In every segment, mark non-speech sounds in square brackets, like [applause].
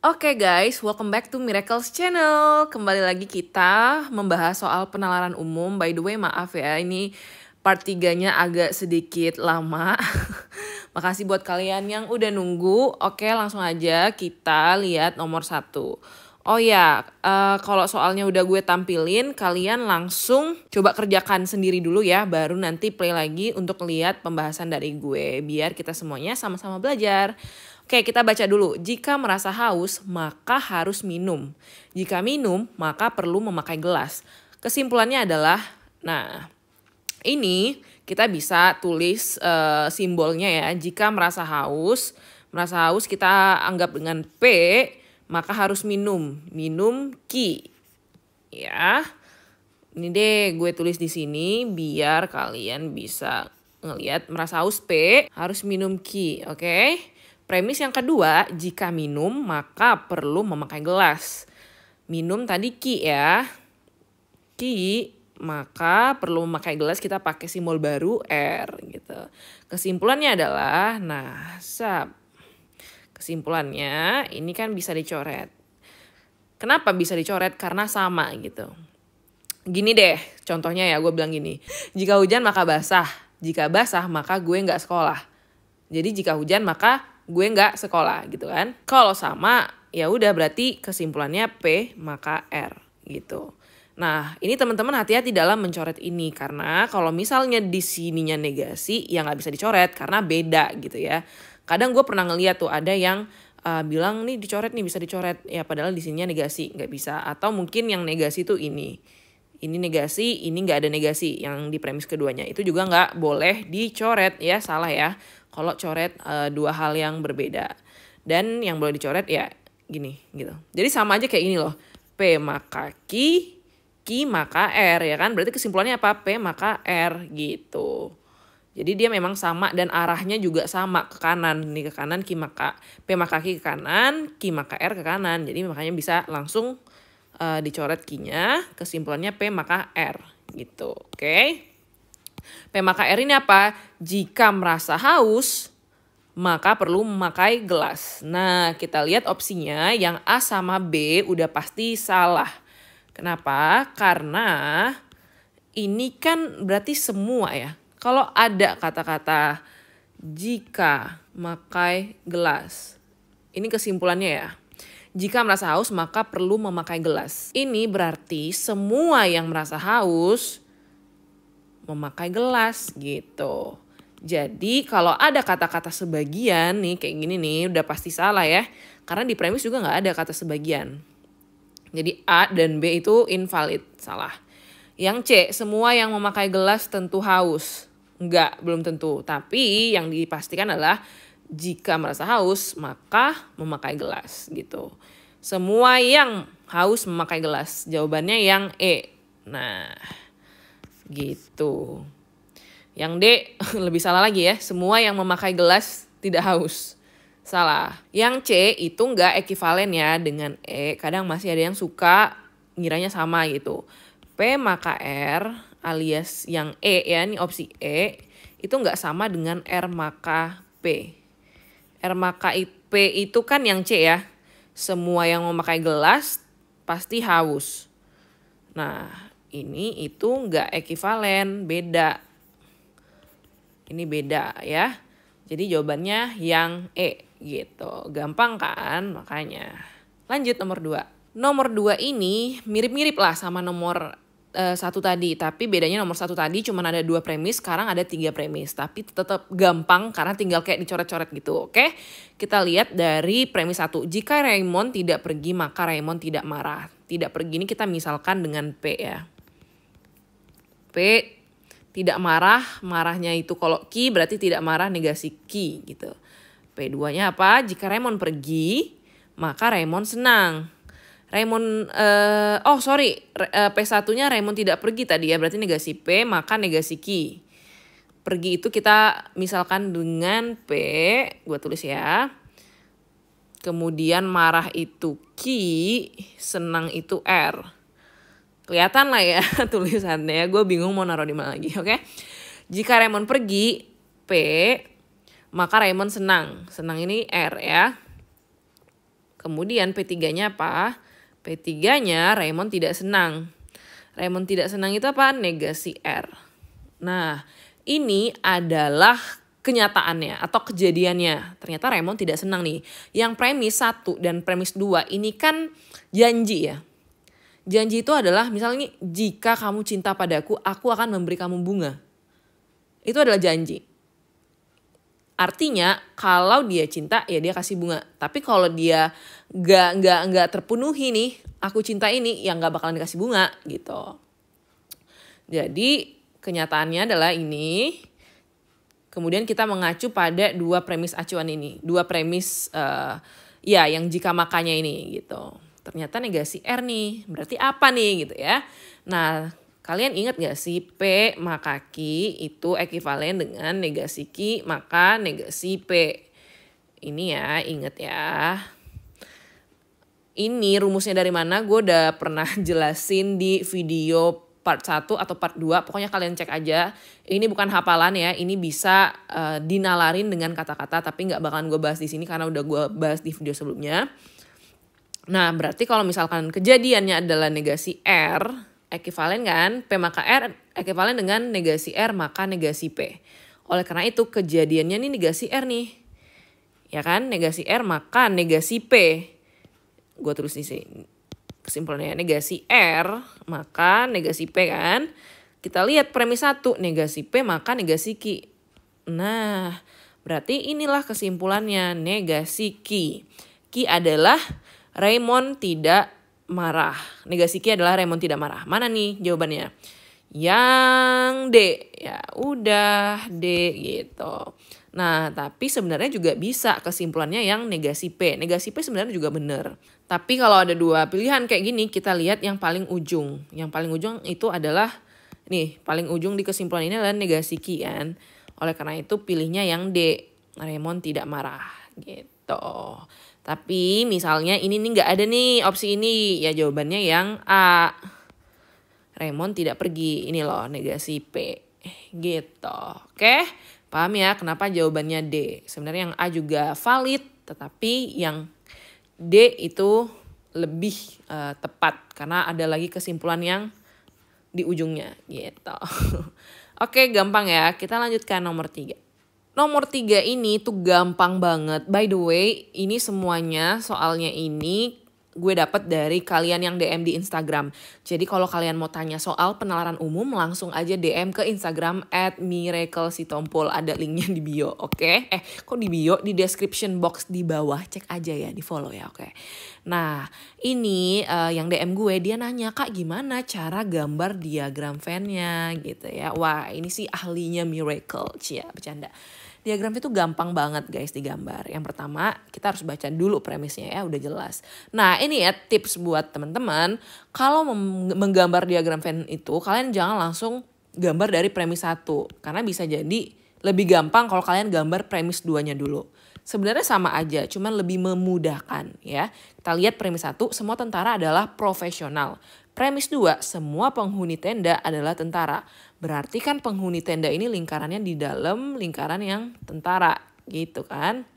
Oke guys, welcome back to Miracles Channel. Kembali lagi kita membahas soal penalaran umum. By the way, maaf ya, ini part 3-nya agak sedikit lama. [laughs] Makasih buat kalian yang udah nunggu. Oke, langsung aja kita lihat nomor satu. Oh ya, uh, kalau soalnya udah gue tampilin, kalian langsung coba kerjakan sendiri dulu ya, baru nanti play lagi untuk lihat pembahasan dari gue, biar kita semuanya sama-sama belajar. Oke, kita baca dulu. Jika merasa haus, maka harus minum. Jika minum, maka perlu memakai gelas. Kesimpulannya adalah, nah, ini kita bisa tulis uh, simbolnya ya. Jika merasa haus, merasa haus kita anggap dengan P, maka harus minum. Minum ki. Ya. Ini deh gue tulis di sini biar kalian bisa ngelihat merasa haus P harus minum ki, oke? Okay? Premis yang kedua, jika minum maka perlu memakai gelas. Minum tadi ki ya. Ki maka perlu memakai gelas kita pakai simbol baru R gitu. Kesimpulannya adalah nah, sab. Kesimpulannya ini kan bisa dicoret. Kenapa bisa dicoret? Karena sama gitu. Gini deh, contohnya ya gue bilang gini. Jika hujan maka basah. Jika basah maka gue nggak sekolah. Jadi jika hujan maka gue nggak sekolah gitu kan. Kalau sama ya udah berarti kesimpulannya P maka R gitu. Nah, ini teman-teman hati-hati dalam mencoret ini karena kalau misalnya di sininya negasi ya nggak bisa dicoret karena beda gitu ya. Kadang gue pernah ngeliat tuh ada yang uh, bilang nih dicoret nih bisa dicoret ya padahal di sininya negasi nggak bisa atau mungkin yang negasi tuh ini ini negasi, ini nggak ada negasi yang di premis keduanya. Itu juga nggak boleh dicoret ya, salah ya kalau coret uh, dua hal yang berbeda. Dan yang boleh dicoret ya gini gitu. Jadi sama aja kayak ini loh. P maka Q, Q maka R ya kan. Berarti kesimpulannya apa? P maka R gitu. Jadi dia memang sama dan arahnya juga sama ke kanan. Nih ke kanan Q maka P maka Q ke kanan, Q maka R ke kanan. Jadi makanya bisa langsung uh, dicoret Q-nya. Kesimpulannya P maka R gitu. Oke. Okay? PMKR ini apa? Jika merasa haus, maka perlu memakai gelas. Nah, kita lihat opsinya yang A sama B udah pasti salah. Kenapa? Karena ini kan berarti semua ya. Kalau ada kata-kata jika memakai gelas. Ini kesimpulannya ya. Jika merasa haus maka perlu memakai gelas. Ini berarti semua yang merasa haus memakai gelas gitu. Jadi kalau ada kata-kata sebagian nih kayak gini nih udah pasti salah ya. Karena di premis juga nggak ada kata sebagian. Jadi A dan B itu invalid, salah. Yang C, semua yang memakai gelas tentu haus. Enggak, belum tentu. Tapi yang dipastikan adalah jika merasa haus, maka memakai gelas gitu. Semua yang haus memakai gelas. Jawabannya yang E. Nah, Gitu. Yang D [laughs] lebih salah lagi ya. Semua yang memakai gelas tidak haus. Salah. Yang C itu nggak ekivalen ya dengan E. Kadang masih ada yang suka ngiranya sama gitu. P maka R alias yang E ya, ini opsi E. Itu nggak sama dengan R maka P. R maka P itu kan yang C ya. Semua yang memakai gelas pasti haus. Nah, ini itu nggak ekivalen, beda. Ini beda ya. Jadi jawabannya yang E gitu. Gampang kan makanya. Lanjut nomor 2. Nomor 2 ini mirip-mirip lah sama nomor uh, satu tadi. Tapi bedanya nomor satu tadi cuma ada dua premis, sekarang ada tiga premis. Tapi tetap gampang karena tinggal kayak dicoret-coret gitu. Oke, kita lihat dari premis satu. Jika Raymond tidak pergi maka Raymond tidak marah. Tidak pergi ini kita misalkan dengan P ya. P tidak marah, marahnya itu kalau ki berarti tidak marah negasi ki gitu. P2-nya apa? Jika Raymond pergi, maka Raymond senang. Raymond uh, oh sorry, uh, P1-nya Raymond tidak pergi tadi ya, berarti negasi P maka negasi ki. Pergi itu kita misalkan dengan P, gue tulis ya. Kemudian marah itu ki, senang itu R kelihatan lah ya [laughs] tulisannya gue bingung mau naruh di mana lagi oke okay? jika Raymond pergi P maka Raymond senang senang ini R ya Kemudian P3-nya apa? P3-nya Raymond tidak senang. Raymond tidak senang itu apa? Negasi R. Nah, ini adalah kenyataannya atau kejadiannya. Ternyata Raymond tidak senang nih. Yang premis satu dan premis dua ini kan janji ya. Janji itu adalah misalnya jika kamu cinta padaku, aku akan memberi kamu bunga. Itu adalah janji. Artinya kalau dia cinta ya dia kasih bunga. Tapi kalau dia gak nggak nggak terpenuhi nih, aku cinta ini yang nggak bakalan dikasih bunga gitu. Jadi kenyataannya adalah ini. Kemudian kita mengacu pada dua premis acuan ini, dua premis uh, ya yang jika makanya ini gitu. Ternyata negasi R nih, berarti apa nih gitu ya. Nah Kalian ingat gak sih P maka Q itu ekuivalen dengan negasi Q maka negasi P. Ini ya, inget ya. Ini rumusnya dari mana? Gue udah pernah [laughs] jelasin di video part 1 atau part 2. Pokoknya kalian cek aja. Ini bukan hafalan ya. Ini bisa uh, dinalarin dengan kata-kata. Tapi nggak bakalan gue bahas di sini karena udah gue bahas di video sebelumnya. Nah, berarti kalau misalkan kejadiannya adalah negasi R, ekivalen kan P maka R ekivalen dengan negasi R maka negasi P. Oleh karena itu kejadiannya nih negasi R nih. Ya kan negasi R maka negasi P. Gue terus di sini. Kesimpulannya negasi R maka negasi P kan. Kita lihat premis satu negasi P maka negasi Q. Nah berarti inilah kesimpulannya negasi Q. Q adalah Raymond tidak marah. Negasi Q adalah Raymond tidak marah. Mana nih jawabannya? Yang D. Ya udah D gitu. Nah, tapi sebenarnya juga bisa kesimpulannya yang negasi P. Negasi P sebenarnya juga benar. Tapi kalau ada dua pilihan kayak gini, kita lihat yang paling ujung. Yang paling ujung itu adalah nih, paling ujung di kesimpulan ini adalah negasi Q kan. Oleh karena itu pilihnya yang D. Raymond tidak marah gitu. Tapi misalnya ini nih nggak ada nih opsi ini, ya jawabannya yang A. Raymond tidak pergi, ini loh negasi P. Gitu, oke? Paham ya kenapa jawabannya D? Sebenarnya yang A juga valid, tetapi yang D itu lebih uh, tepat karena ada lagi kesimpulan yang di ujungnya gitu. [laughs] Oke, gampang ya. Kita lanjutkan nomor tiga. Nomor tiga ini tuh gampang banget. By the way, ini semuanya soalnya ini gue dapat dari kalian yang DM di Instagram. Jadi kalau kalian mau tanya soal penalaran umum langsung aja DM ke Instagram at Miracle Sitompul. Ada linknya di bio, oke? Okay? Eh, kok di bio? Di description box di bawah. Cek aja ya, di follow ya, oke? Okay? Nah, ini uh, yang DM gue, dia nanya, Kak gimana cara gambar diagram fan-nya gitu ya. Wah, ini sih ahlinya Miracle, cia, bercanda. Diagram itu gampang banget guys digambar. Yang pertama kita harus baca dulu premisnya ya udah jelas. Nah ini ya tips buat teman-teman. Kalau menggambar diagram Venn itu kalian jangan langsung gambar dari premis satu. Karena bisa jadi lebih gampang kalau kalian gambar premis duanya dulu. Sebenarnya sama aja, cuman lebih memudahkan ya. Kita lihat premis satu, semua tentara adalah profesional. Premis dua, semua penghuni tenda adalah tentara. Berarti kan penghuni tenda ini lingkarannya di dalam lingkaran yang tentara gitu kan.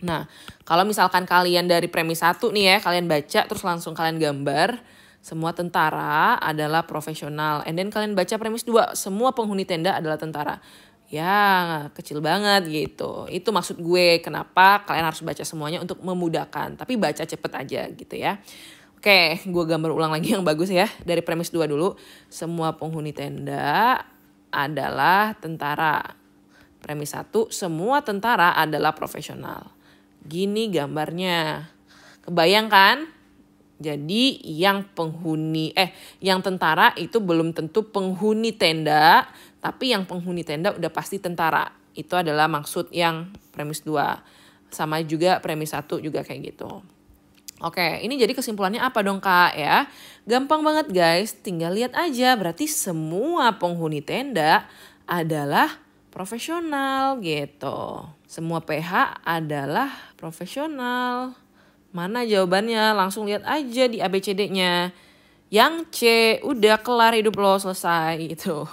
Nah, kalau misalkan kalian dari premis satu nih ya, kalian baca terus langsung kalian gambar, semua tentara adalah profesional. And then kalian baca premis dua, semua penghuni tenda adalah tentara. Ya, kecil banget gitu. Itu maksud gue kenapa kalian harus baca semuanya untuk memudahkan. Tapi baca cepet aja gitu ya. Oke, gue gambar ulang lagi yang bagus ya. Dari premis 2 dulu. Semua penghuni tenda adalah tentara. Premis 1, semua tentara adalah profesional. Gini gambarnya. Kebayangkan? Jadi yang penghuni eh yang tentara itu belum tentu penghuni tenda, tapi yang penghuni tenda udah pasti tentara. Itu adalah maksud yang premis 2. Sama juga premis 1 juga kayak gitu. Oke, ini jadi kesimpulannya apa dong kak ya? Gampang banget guys, tinggal lihat aja. Berarti semua penghuni tenda adalah profesional gitu. Semua PH adalah profesional. Mana jawabannya? Langsung lihat aja di ABCD-nya. Yang C, udah kelar hidup lo selesai gitu.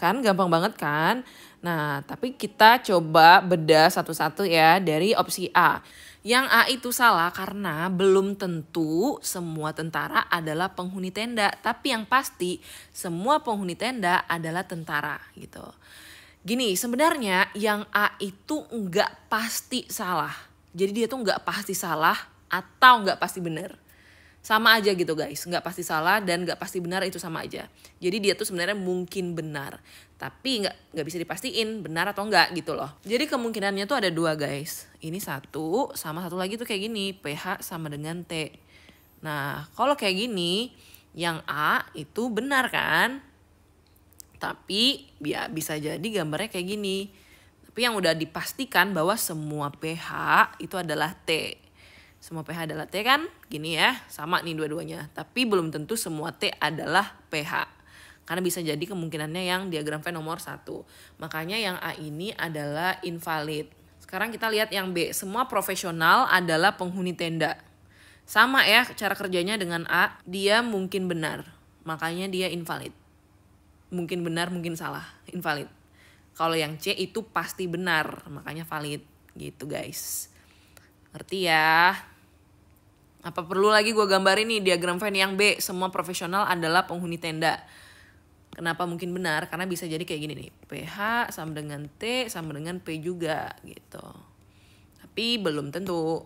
Kan gampang banget kan? Nah, tapi kita coba bedah satu-satu ya dari opsi A. Yang A itu salah karena belum tentu semua tentara adalah penghuni tenda, tapi yang pasti semua penghuni tenda adalah tentara gitu. Gini, sebenarnya yang A itu nggak pasti salah. Jadi dia tuh nggak pasti salah atau nggak pasti benar sama aja gitu guys. Nggak pasti salah dan nggak pasti benar itu sama aja. Jadi dia tuh sebenarnya mungkin benar. Tapi nggak nggak bisa dipastiin benar atau enggak gitu loh. Jadi kemungkinannya tuh ada dua guys. Ini satu sama satu lagi tuh kayak gini. pH sama dengan T. Nah kalau kayak gini yang A itu benar kan? Tapi ya bisa jadi gambarnya kayak gini. Tapi yang udah dipastikan bahwa semua pH itu adalah T semua pH adalah T kan? Gini ya, sama nih dua-duanya. Tapi belum tentu semua T adalah pH. Karena bisa jadi kemungkinannya yang diagram V nomor 1. Makanya yang A ini adalah invalid. Sekarang kita lihat yang B. Semua profesional adalah penghuni tenda. Sama ya cara kerjanya dengan A. Dia mungkin benar. Makanya dia invalid. Mungkin benar, mungkin salah. Invalid. Kalau yang C itu pasti benar. Makanya valid. Gitu guys. Ngerti ya? Apa perlu lagi gue gambarin nih diagram Venn yang B, semua profesional adalah penghuni tenda. Kenapa mungkin benar? Karena bisa jadi kayak gini nih, PH sama dengan T sama dengan P juga gitu. Tapi belum tentu.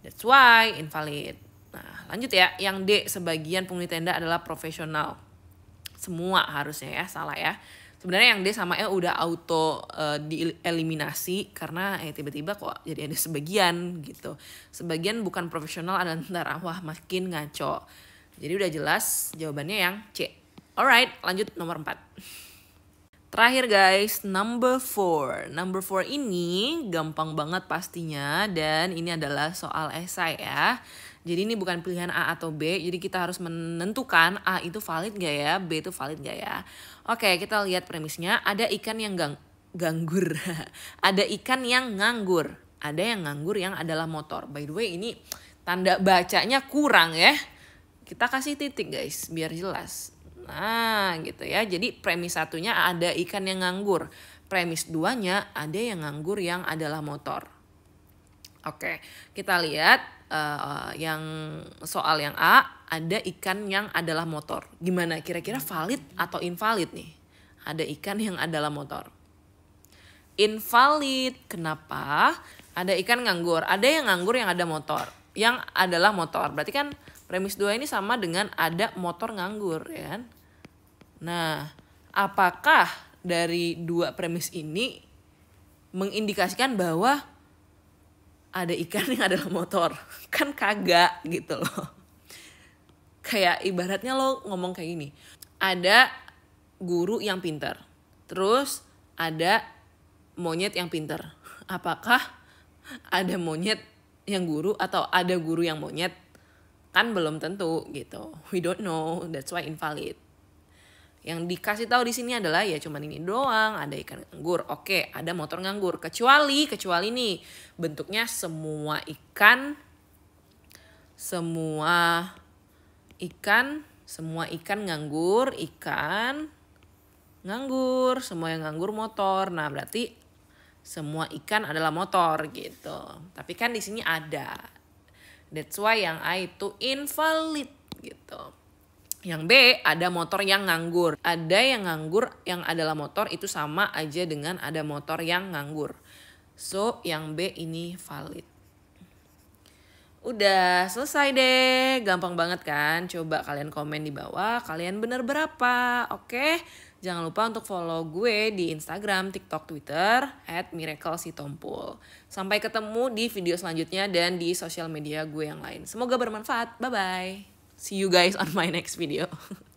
That's why invalid. Nah lanjut ya, yang D sebagian penghuni tenda adalah profesional. Semua harusnya ya, salah ya sebenarnya yang D sama E udah auto uh, dieliminasi karena eh tiba-tiba kok jadi ada sebagian gitu. Sebagian bukan profesional ada tentara. Wah, makin ngaco. Jadi udah jelas jawabannya yang C. Alright, lanjut nomor 4. Terakhir guys, number 4. Number 4 ini gampang banget pastinya dan ini adalah soal esai ya. Jadi ini bukan pilihan A atau B, jadi kita harus menentukan A itu valid gak ya, B itu valid gak ya. Oke, kita lihat premisnya. Ada ikan yang gang ganggur, [laughs] ada ikan yang nganggur, ada yang nganggur yang adalah motor. By the way ini tanda bacanya kurang ya. Kita kasih titik guys, biar jelas. Nah gitu ya, jadi premis satunya ada ikan yang nganggur. Premis duanya ada yang nganggur yang adalah motor. Oke, kita lihat uh, yang soal yang A ada ikan yang adalah motor. Gimana kira-kira valid atau invalid nih? Ada ikan yang adalah motor. Invalid. Kenapa? Ada ikan nganggur. Ada yang nganggur yang ada motor. Yang adalah motor. Berarti kan premis dua ini sama dengan ada motor nganggur ya kan? Nah, apakah dari dua premis ini mengindikasikan bahwa ada ikan yang adalah motor. [laughs] Kan kagak gitu loh. Kayak ibaratnya lo ngomong kayak gini ada guru yang pinter terus ada monyet yang pinter. Apakah ada monyet yang guru atau ada guru yang monyet? Kan belum tentu gitu. We don't know. That's why invalid yang dikasih tahu di sini adalah ya cuman ini doang, ada ikan nganggur. Oke, ada motor nganggur. Kecuali kecuali nih bentuknya semua ikan semua ikan, semua ikan nganggur, ikan nganggur, semua yang nganggur motor. Nah, berarti semua ikan adalah motor gitu. Tapi kan di sini ada. That's why yang A itu invalid gitu. Yang B ada motor yang nganggur. Ada yang nganggur yang adalah motor itu sama aja dengan ada motor yang nganggur. So yang B ini valid. Udah selesai deh, gampang banget kan? Coba kalian komen di bawah, kalian bener berapa, oke? Jangan lupa untuk follow gue di Instagram, TikTok, Twitter, at Miracle Sitompul. Sampai ketemu di video selanjutnya dan di sosial media gue yang lain. Semoga bermanfaat, bye-bye. See you guys on my next video. [laughs]